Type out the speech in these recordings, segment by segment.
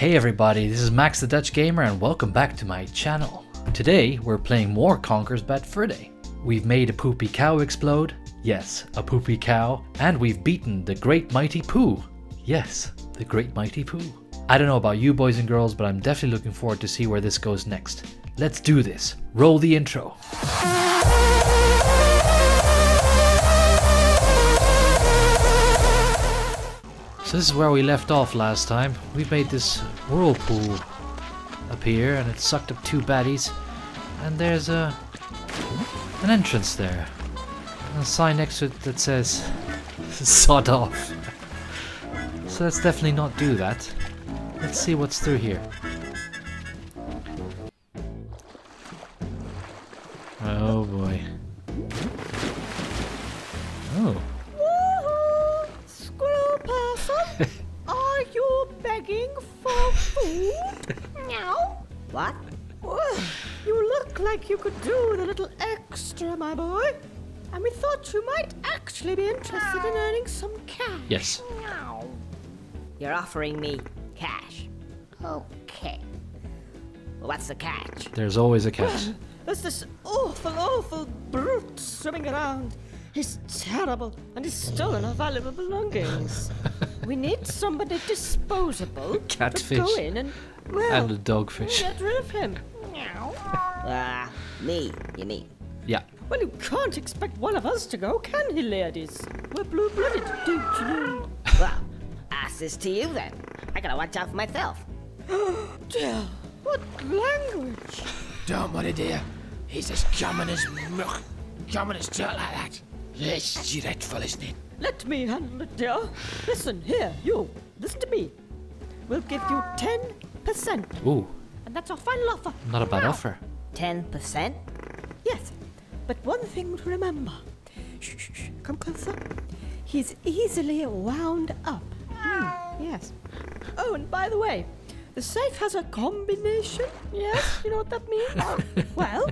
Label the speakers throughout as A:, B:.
A: Hey everybody, this is Max the Dutch Gamer and welcome back to my channel. Today we're playing more Conker's Bad Fur Day. We've made a poopy cow explode, yes, a poopy cow, and we've beaten the Great Mighty Poo. Yes, the Great Mighty Poo. I don't know about you boys and girls, but I'm definitely looking forward to see where this goes next. Let's do this. Roll the intro. So this is where we left off last time. We made this whirlpool appear and it sucked up two baddies. And there's a an entrance there. And a sign next to it that says sod off. so let's definitely not do that. Let's see what's through here. Oh boy.
B: Meow. What? Well, you look like you could do with a little extra, my boy. And we thought you might actually be interested in earning some cash.
A: Yes.
B: Meow. You're offering me cash. Okay. Well, what's the catch?
A: There's always a catch.
B: There's this awful, awful brute swimming around. He's terrible, and he's stolen our valuable belongings. we need somebody disposable
A: Catfish.
B: to go in and, well,
A: And a dogfish.
B: get rid of him. Ah, me, you mean?
A: Yeah.
B: Well, you can't expect one of us to go, can he, ladies? We're blue-blooded, don't you know? Well, ask this to you then. I gotta watch out for myself. Dear, what language?
C: Don't worry, dear. He's as common as muck. Common as dirt like that. It's dreadful, isn't it?
B: Let me handle it, dear. Listen, here, you. Listen to me. We'll give you 10%.
A: Ooh,
B: And that's our final offer.
A: not a bad offer.
B: 10%? Yes. But one thing to remember. Shh, shh, shh. Come closer. He's easily wound up. Hmm, yes. Oh, and by the way, the safe has a combination. Yes, you know what that means? well,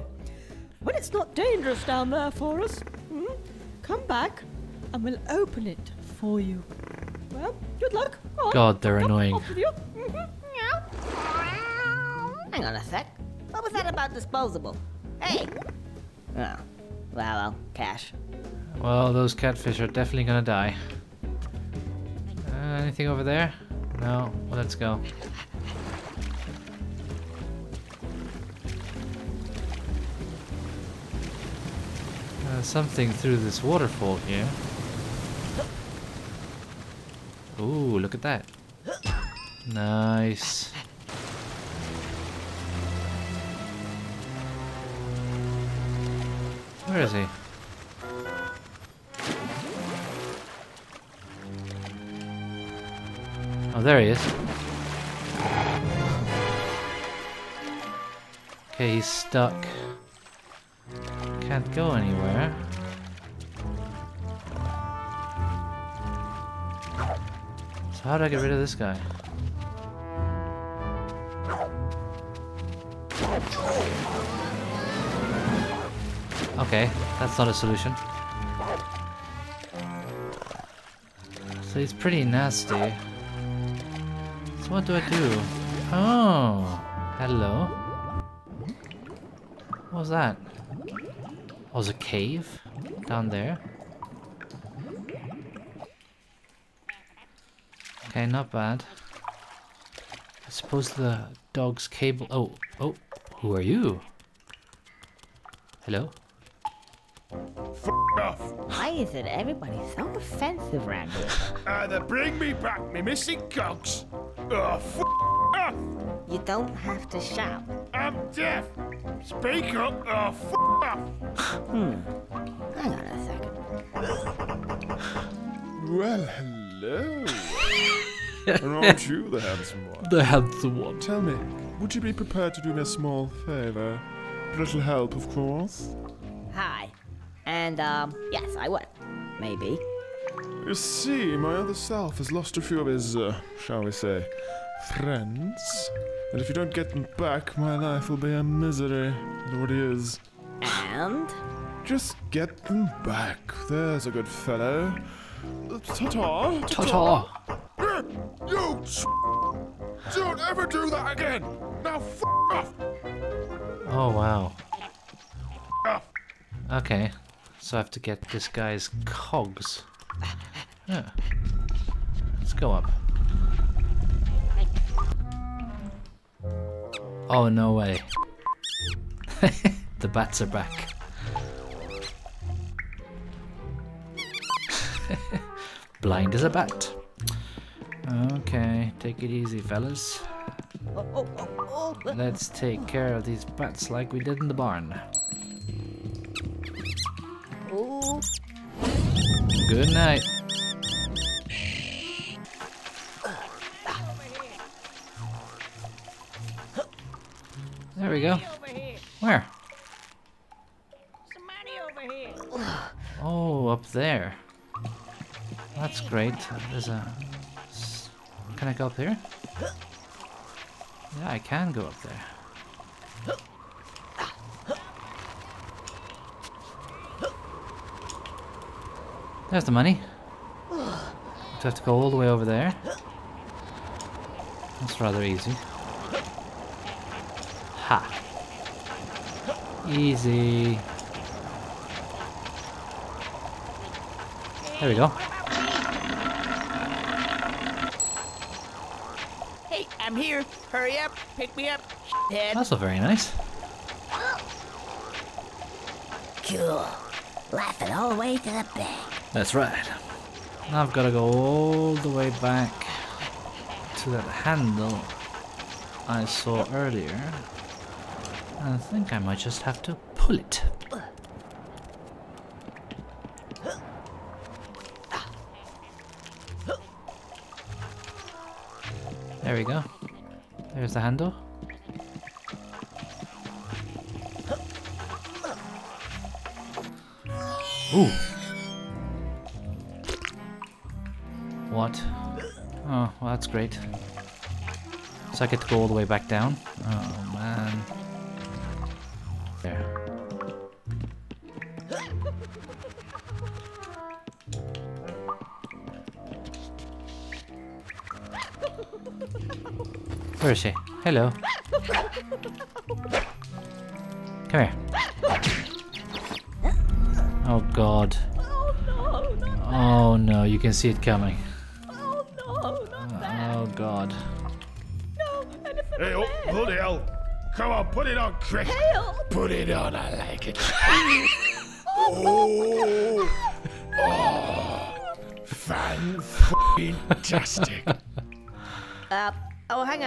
B: when it's not dangerous down there for us, hmm, come back and we'll open it for you. Well, good luck. Go on.
A: God, they're annoying.
B: off. Mhm. Hang on a sec. What was that about disposable? Hey! Oh, well, well, cash.
A: Well, those catfish are definitely gonna die. Uh, anything over there? No. Well, let's go. Uh, something through this waterfall here. Ooh, look at that. Nice. Where is he? Oh, there he is. Okay, he's stuck. Can't go anywhere. How do I get rid of this guy? Okay, that's not a solution. So he's pretty nasty. So what do I do? Oh, hello. What was that? Oh, was a cave down there. Okay, not bad. I suppose the dog's cable. Oh, oh, who are you? Hello?
C: off.
B: Why is it everybody so offensive around here?
C: Either bring me back me missing cogs, or f off.
B: You don't have to shout.
C: I'm deaf. Speak up or f off. Hmm.
B: Hang on a second.
D: Well, hello. and aren't you the handsome one?
A: The handsome one.
D: Tell me, would you be prepared to do me a small favor? A little help, of course.
B: Hi. And, um, yes, I would. Maybe.
D: You see, my other self has lost a few of his, uh, shall we say, friends. And if you don't get them back, my life will be a misery. It already is.
B: And?
D: Just get them back. There's a good fellow. Uh, Ta-ta.
A: Ta-ta!
D: You Don't ever do that again! Now f off!
A: Oh wow.
D: Off!
A: Okay. So I have to get this guy's cogs. Yeah. Let's go up. Oh no way. the bats are back. Blind as a bat. Okay, take it easy, fellas. Let's take care of these bats like we did in the barn. Good night. There we go. Where? Oh, up there. That's great. There's a. Can I go up there? Yeah, I can go up there. There's the money. I have to go all the way over there? That's rather easy. Ha! Easy. There we go.
E: I'm here. Hurry up. Pick me up. Head.
A: That's not very nice.
F: Cool. Laughing all the way to the bank.
A: That's right. Now I've got to go all the way back to that handle I saw earlier. I think I might just have to pull it. There we go. There's the handle. Ooh. Uh. What? Oh, well, that's great. So I get to go all the way back down? Oh, Where is she? Hello. Come here. Oh god.
B: Oh no,
A: Oh you can see it coming.
B: oh.
A: Oh god.
D: Hey, oh, bloody oh. hell! Come on, put it on!
C: Put it on, I like it.
D: Oh!
C: oh.
B: Fantastic.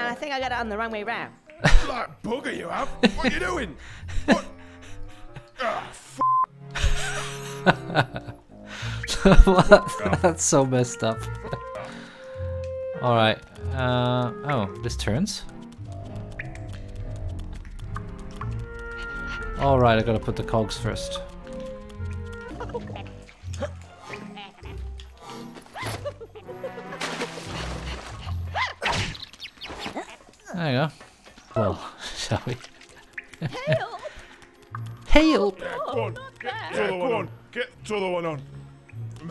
B: Oh, on. I think I got it on the wrong way round.
D: Like bugger you have! What are you doing? What? Ah, f-
A: That's so messed up. Alright. Uh, oh, this turns. Alright, I gotta put the cogs first. There you go. Well, shall we?
B: Help!
A: Help!
D: yeah, go on, get to the other one on. Get the one on.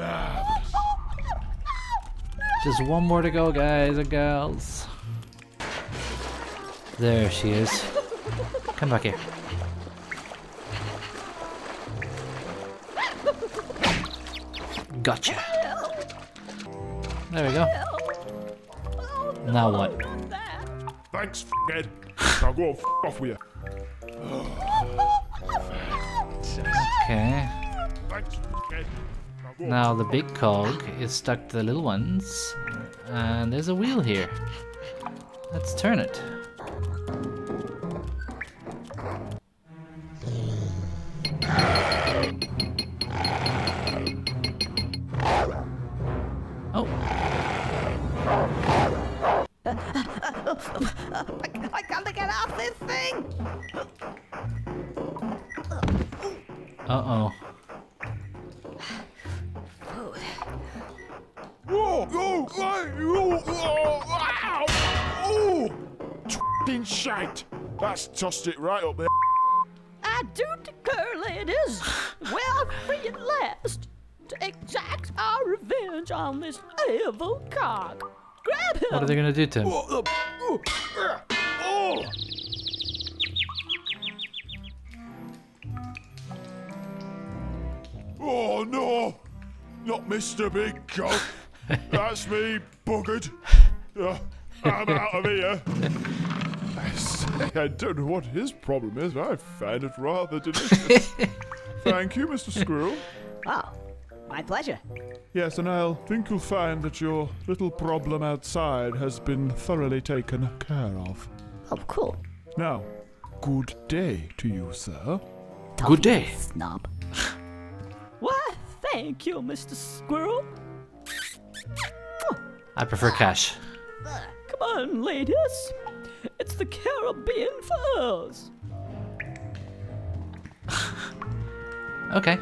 D: Ah,
A: Just one more to go, guys and gals. There she is. Come back here. Gotcha. There we go. Now what?
D: Thanks, f***head. Now go f- off with you.
A: Okay.
D: Thanks, f***head. Now
A: the big cog is stuck to the little ones. And there's a wheel here. Let's turn it.
D: Tossed it right up there.
B: I do declare, ladies, we're free at last to exact our revenge on this evil cock. Grab him!
A: What are they gonna do to him?
D: Oh! Oh no! Not Mr. Big Cock. That's me, buggered! Uh, I'm out of here! I don't know what his problem is, but I find it rather delicious. Thank you, Mr. Squirrel.
B: Oh, my pleasure.
D: Yes, and I'll think you'll find that your little problem outside has been thoroughly taken care of.
F: Oh, cool.
D: Now, good day to you, sir.
A: Good day.
F: Snob.
B: Why, thank you, Mr. Squirrel.
A: I prefer cash.
B: Uh, come on, ladies. It's the Caribbean Furs.
A: Okay.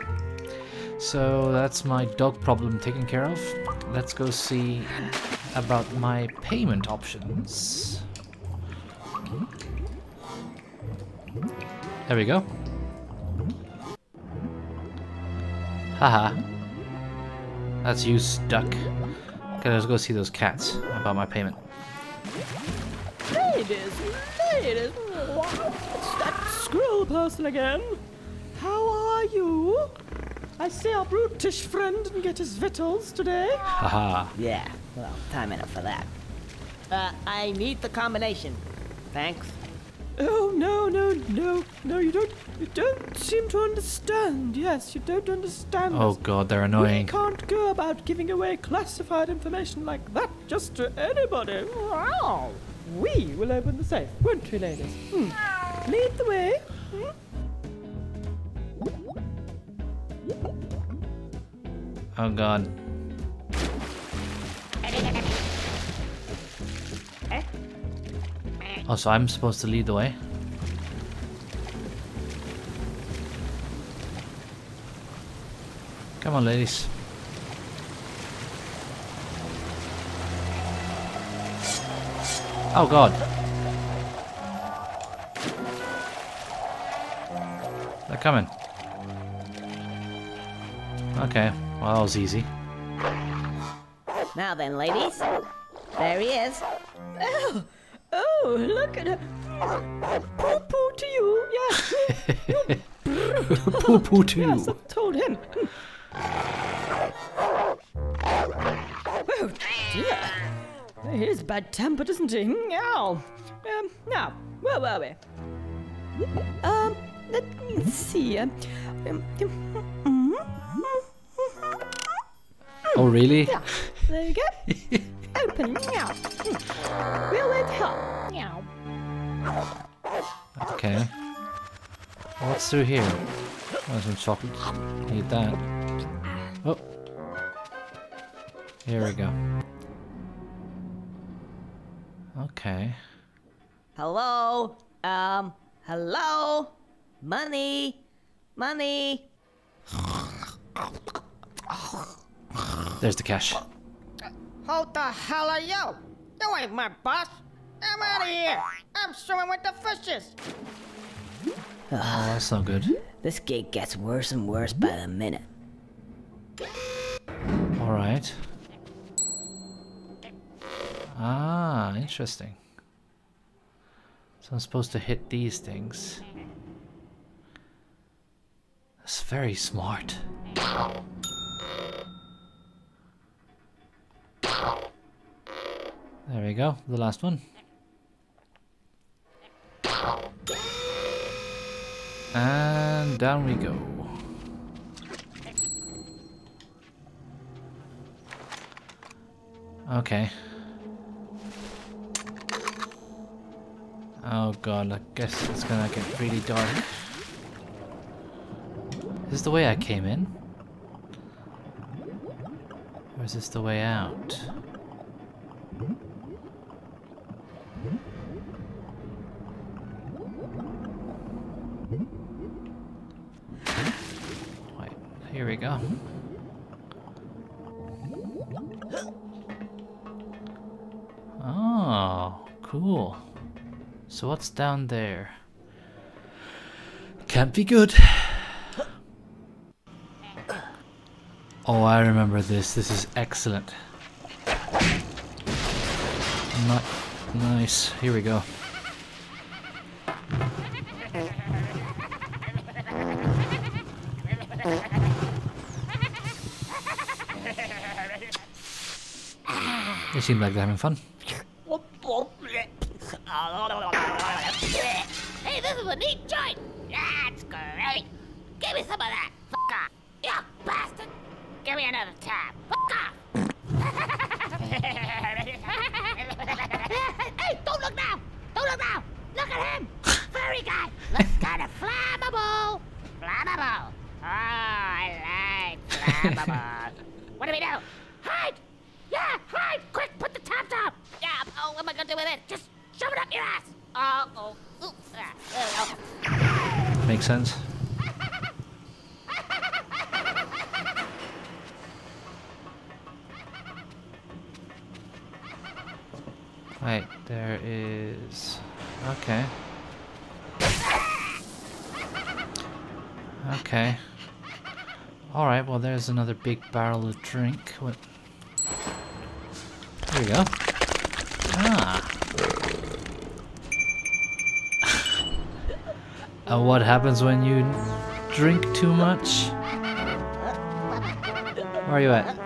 A: So that's my dog problem taken care of. Let's go see about my payment options. There we go. Haha. That's you stuck. Okay, let's go see those cats about my payment.
B: Ladies, ladies, it's that squirrel person again. How are you? I see our brutish friend didn't get his victuals today.
A: Haha.
E: Yeah, well, time enough for that. Uh, I need the combination. Thanks.
B: Oh no, no, no, no! You don't, you don't seem to understand. Yes, you don't understand.
A: Oh
B: us.
A: god, they're annoying.
B: We
A: annoying.
B: can't go about giving away classified information like that just to anybody. Wow. We will open the safe, won't we, ladies? Hmm. Lead the way. Hmm?
A: Oh god. Oh, so I'm supposed to lead the way? Come on, ladies. Oh god. They're coming. Okay, well that was easy.
E: Now then, ladies. There he is.
B: Oh, oh, look at her. Poo poo to you. Yes.
A: poo poo to
B: Yes, I
A: you.
B: Bad tempered, isn't he? Now, um, now, where were we? Um, let me see. Um, um,
A: Oh really?
B: yeah, there you go. Open. Meow. We'll wait here. Meow.
A: Okay. What's through here? Oh, some chocolates. Need that. Oh. Here we go. Okay.
E: Hello? Um, hello? Money? Money?
A: There's the cash.
E: Who the hell are you? You ain't my boss. I'm out of here. I'm swimming with the fishes.
A: Oh, that's not good.
F: This gig gets worse and worse by the minute.
A: Alright. Ah, interesting. So I'm supposed to hit these things. That's very smart. There we go, the last one. And down we go. Okay. Oh god, I guess it's gonna get really dark. Is this the way I came in? Or is this the way out? Wait, here we go. Oh, cool. So what's down there? Can't be good. Oh, I remember this. This is excellent. Nice. Here we go. They seem like they're having fun.
F: I like what do we do? Hide. Yeah, hide. Quick, put the top down. Yeah, oh, what am I going to do with it? Just shove it up your ass. Oh, oh. Ooh, ah, there we go.
A: Makes sense. Right, there is... Okay. Okay. Alright, well there's another big barrel of drink. What? There we go. Ah. Uh, what happens when you drink too much? Where are you at?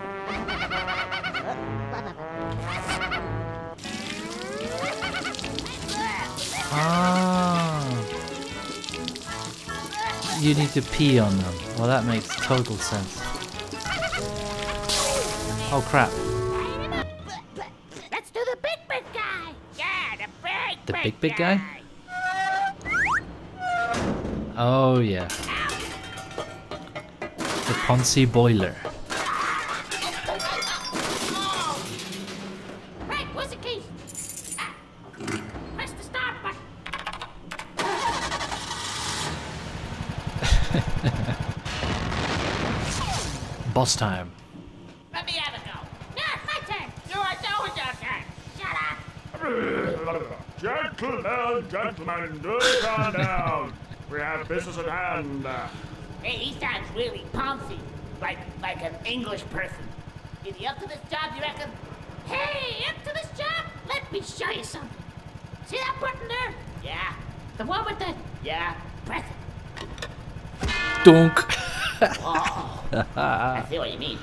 A: Ah. You need to pee on them. Well, that makes total sense. Oh crap.
F: Let's do the big big guy. Yeah, the big
A: The big big guy? Oh yeah. The Ponzi boiler.
F: Right, where's the keys? Ah, Press the start button.
A: Boss time.
F: Let me have a go. No, it's my turn. You are always your turn. Shut up.
D: Gentlemen, gentlemen, do calm down. We have business at hand.
E: Hey, he sounds really poncy. Like, like an English person. Is he up to this job, you reckon?
F: Hey, up to this job? Let me show you something. See that button there?
E: Yeah,
F: The one with the
E: yeah.
F: press it.
A: Dunk.
E: Oh, I see what you mean.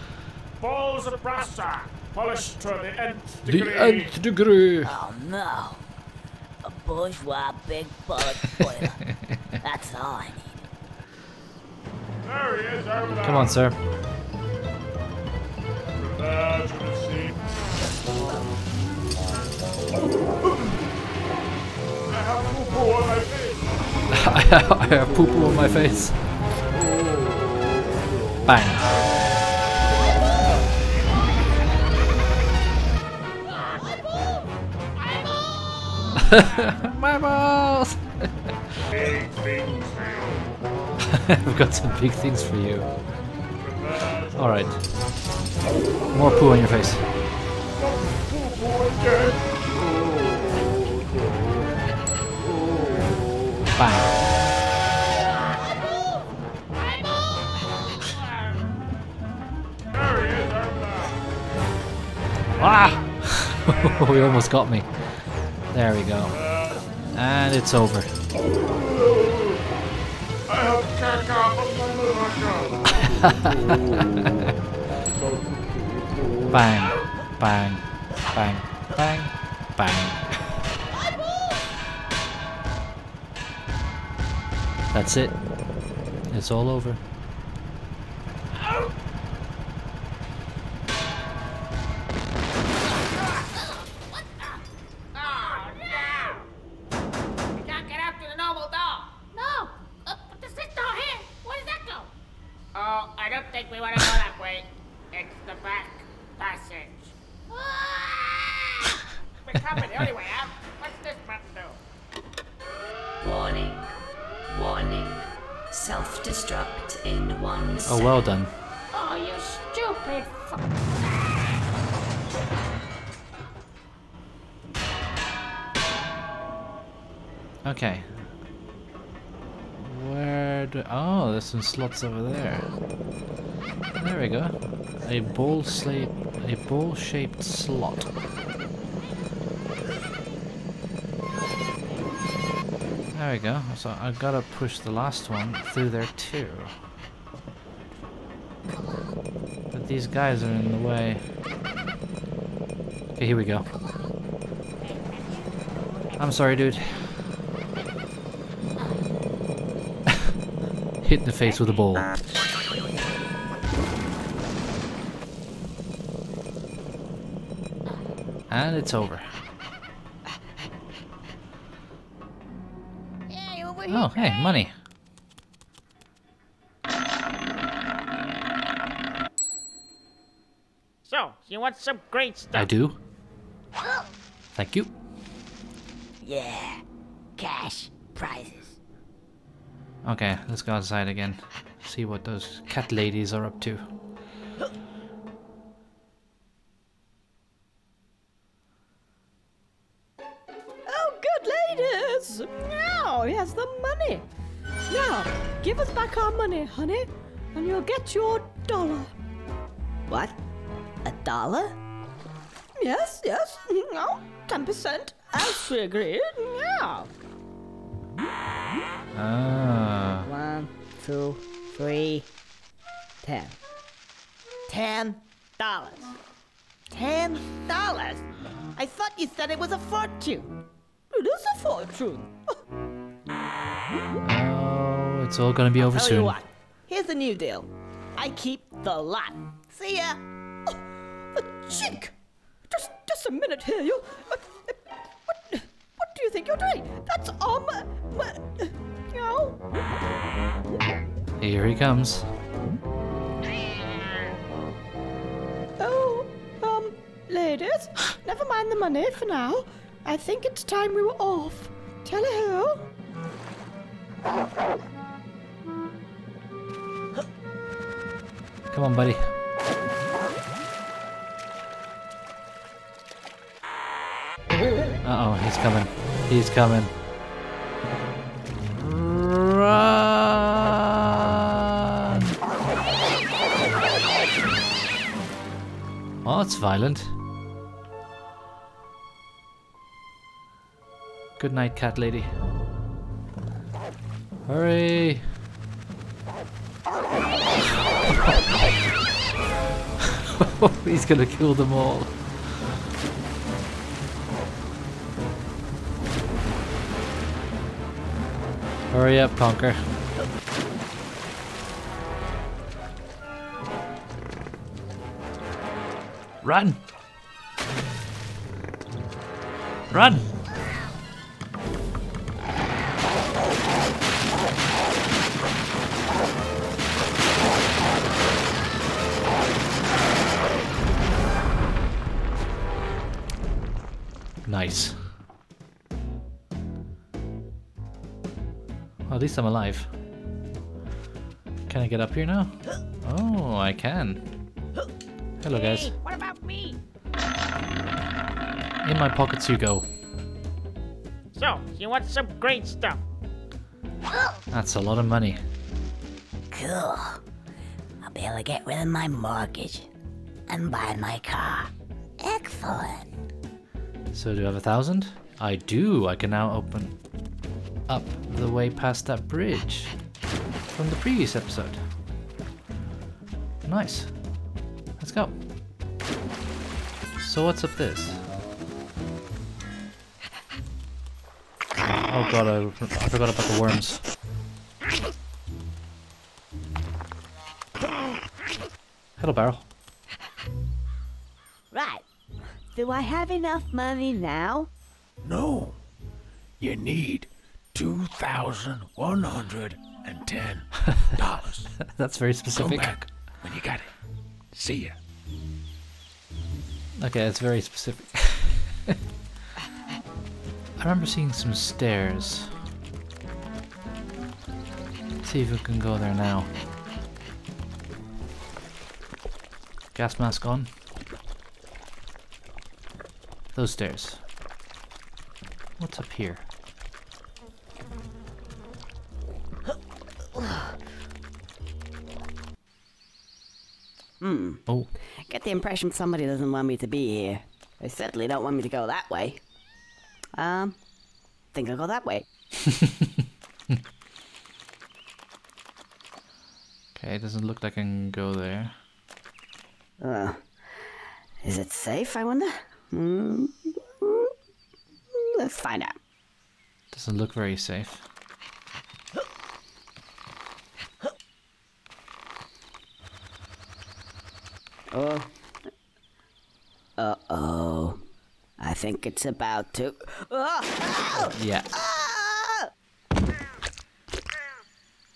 D: Balls of brass, sir. Polished to the nth degree.
A: the nth degree.
F: Oh no. A bourgeois big bollocked boiler. That's all I need.
D: There he is over there.
A: Come on, sir.
D: Prepare to receive. I have poo-poo on my face.
A: I have poo poo on my face. Bang. my balls! I've got some big things for you. Alright. More poo on your face. Bang. Ah! he almost got me. There we go. And it's over. Bang. Bang. Bang. Bang. Bang. That's it. It's all over.
E: Oh,
A: well done.
F: Oh, you stupid
A: Okay. Where do... Oh, there's some slots over there. There we go. A ball shape, a ball-shaped slot. There we go. So I gotta push the last one through there too. But these guys are in the way. Okay, here we go. I'm sorry, dude. Hit in the face with a bowl. And it's over.
F: Hey, over oh, here.
A: Oh, hey, money.
E: So, you want some great stuff?
A: I do. Thank you.
F: Yeah. Cash. Prizes.
A: Okay, let's go outside again. See what those cat ladies are up to.
B: Oh, good ladies! Now, here's the money. Now, give us back our money, honey, and you'll get your dollar.
G: What? A dollar?
B: Yes, yes. No, ten percent, as we agreed. Yeah.
A: Ah.
G: One, two, three, ten.
E: Ten dollars. Ten dollars? I thought you said it was a fortune.
B: It is a fortune.
A: Oh, it's all gonna be over
E: Tell
A: soon.
E: you what, here's the new deal. I keep the lot. See ya.
B: The! Just, just a minute here, you. Uh, uh, what, what do you think you're doing? That's um, uh, you know.
A: Here he comes.
B: Oh, um, ladies, never mind the money for now. I think it's time we were off. Tally ho.
A: Come on, buddy. He's coming. He's coming. Run! Oh, it's violent. Good night, cat lady. Hurry! He's gonna kill them all. Hurry up, Conker. Run! Run! Nice. At least I'm alive. Can I get up here now? Oh, I can. Hello, guys.
F: Hey, what about me?
A: In my pockets you go.
E: So, you want some great stuff?
A: That's a lot of money.
F: Cool. I'll be able to get rid of my mortgage and buy my car. Excellent.
A: So do I have a thousand? I do. I can now open up the way past that bridge from the previous episode. Nice. Let's go. So what's up this? Oh god, I, I forgot about the worms. Hello, Barrel.
G: Right. Do I have enough money now?
C: No. You need two thousand one hundred and ten dollars.
A: That's very specific.
C: Come
A: specific.
C: back when you got it. See ya.
A: Okay, it's very specific. I remember seeing some stairs. see if we can go there now. Gas mask on. Those stairs. What's up here?
G: Hmm.
A: Oh,
G: Get the impression somebody doesn't want me to be here. They certainly don't want me to go that way. Um,
E: think I'll go that way.
A: Okay, it doesn't look like I can go there.
E: Uh, is it safe, I wonder? Hmm. Let's find out.
A: Doesn't look very safe.
E: Oh. Uh oh. I think it's about to. Oh!
A: Yeah.
E: Ah!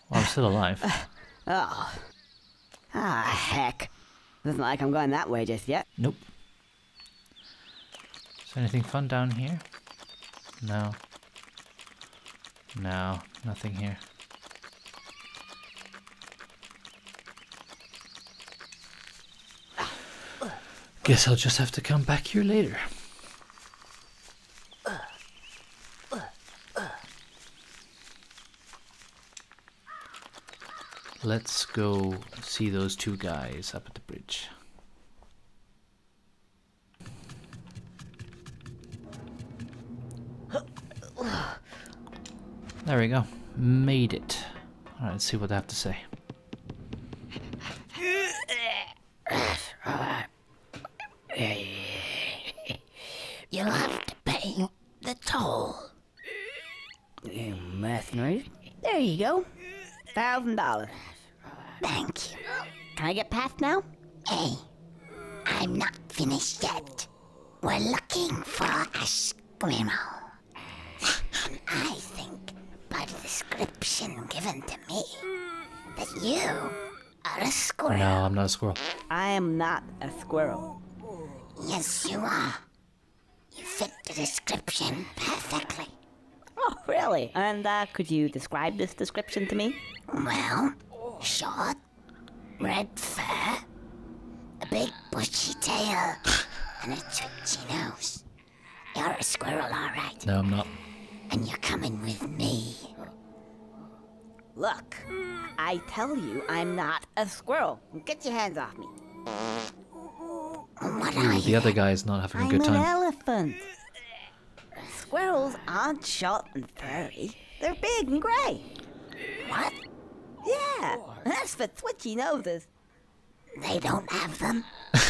A: Well, I'm still alive.
E: Oh. Ah, heck. Doesn't like I'm going that way just yet.
A: Nope. Is there anything fun down here? No. No, nothing here. Guess I'll just have to come back here later. Let's go see those two guys up at the bridge. There we go. Made it. Alright, let's see what they have to say.
F: You'll have to pay the toll.
E: You mercenary. There you go. Thousand dollars.
F: Thank you.
E: Can I get past now?
F: Hey, I'm not finished yet. We're looking for a squirrel. And I think by the description given to me that you are a squirrel.
A: No, I'm not a squirrel.
E: I am not a squirrel.
F: Yes, you are. You fit the description perfectly.
E: Oh, really? And uh, could you describe this description to me?
F: Well, short, red fur, a big bushy tail, and a twitchy nose. You're a squirrel, all right.
A: No, I'm not.
F: And you're coming with me.
E: Look, I tell you, I'm not a squirrel. Get your hands off me.
F: What are you?
A: the other guy is not having a
E: I'm
A: good
E: an
A: time.
E: elephant. Squirrels aren't short and furry. They're big and gray.
F: What?
E: Yeah, that's for twitchy noses.
F: They don't have them?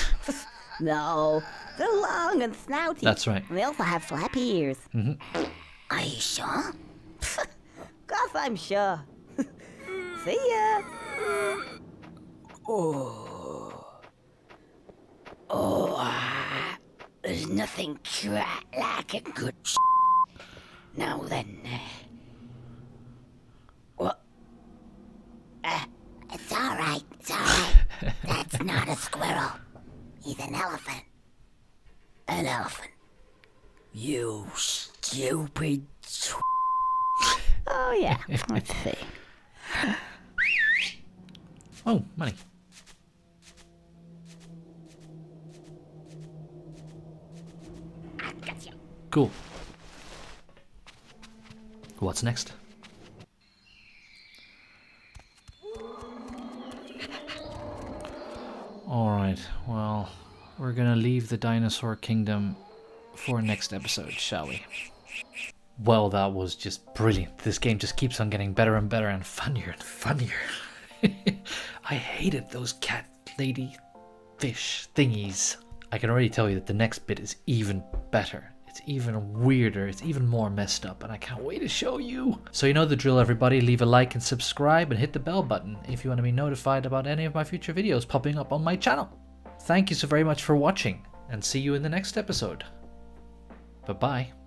E: No, they're long and snouty.
A: That's right.
E: And they also have flappy ears. Mm-hmm.
F: Are you sure?
E: Of Course I'm sure. See ya. Oh.
F: oh, uh, There's nothing quite like a good s- Now then, uh, what? Uh, it's all right. It's all right. That's not a squirrel. He's an elephant. An elephant. You stupid.
E: Oh yeah. Let's see.
A: Oh, money. Cool. What's next? Alright, well, we're gonna leave the dinosaur kingdom for next episode, shall we? Well, that was just brilliant. This game just keeps on getting better and better and funnier and funnier. I hated those cat lady fish thingies. I can already tell you that the next bit is even better. It's even weirder, it's even more messed up, and I can't wait to show you. So, you know the drill, everybody. Leave a like and subscribe and hit the bell button if you want to be notified about any of my future videos popping up on my channel. Thank you so very much for watching, and see you in the next episode. Bye bye.